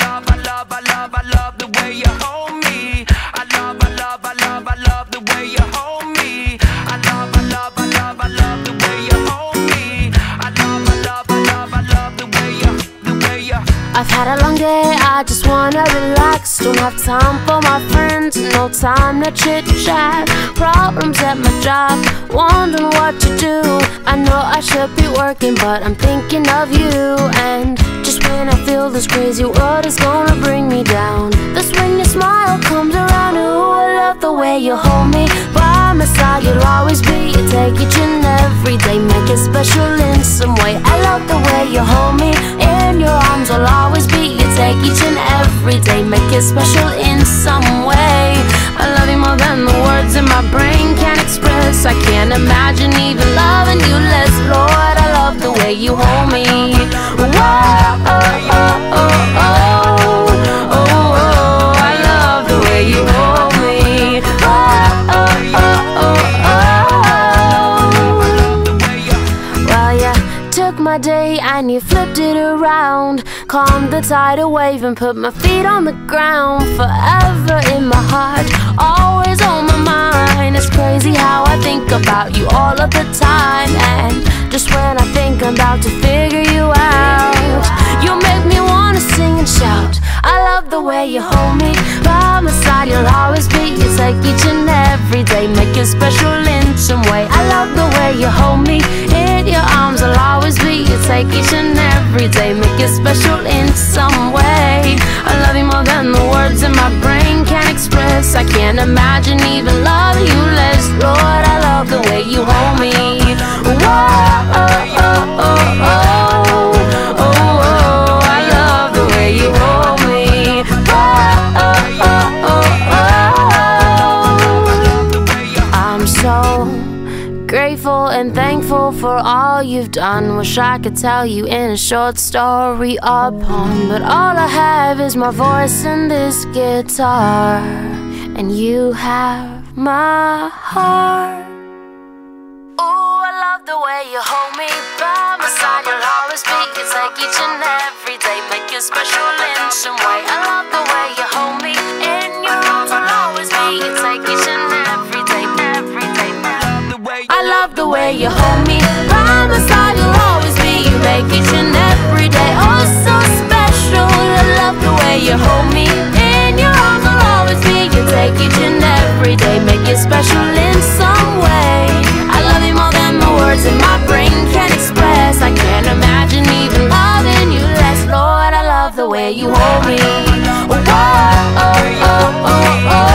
love, I love, I love, I love the way you hold me. I love, I love, I love, I love the way you hold me. I love, I love, I love, I love the way you hold me. I love, I love, I love, I love the way you, the way you. I've had a long day, I just wanna relax. Don't have time for my friends, no time to chit chat. Problems at my job, wondering what to do. I know I should be working, but I'm thinking of you. And when I feel this crazy world is gonna bring me down, that's when your smile comes around. Ooh, I love the way you hold me. By my side, you'll always be. You take each and every day, make it special in some way. I love the way you hold me. In your arms, I'll always be. You take each and every day, make it special in some way. I love you more than the words in my brain can express. I can't imagine even loving you less, Lord. Way you hold me. Whoa, oh, oh, oh, oh, oh, oh. I love the way you hold me. Oh, oh, oh, oh, oh. Well, you took my day and you flipped it around. Calmed the tidal wave and put my feet on the ground. Forever in my heart, always on my mind. It's crazy how I think about you all of the time. And just when I I'm about to figure you out, you make me wanna sing and shout. I love the way you hold me by my side. You'll always be. It's like each and every day, make it special in some way. I love the way you hold me in your arms. I'll always be. You take each and every day, make it special in some way. I love you grateful and thankful for all you've done. Wish I could tell you in a short story or poem, but all I have is my voice and this guitar, and you have my heart. Ooh, I love the way you hold me by my side. You'll always be. It's like each and every day, make it special in some way. I love the way you hold me in your arms, I'll always be take each and every day, make special in some way. I love you more than the words in my brain can express. I can't imagine even loving you less, Lord. I love the way you hold me. Oh, oh, oh, oh, oh. oh.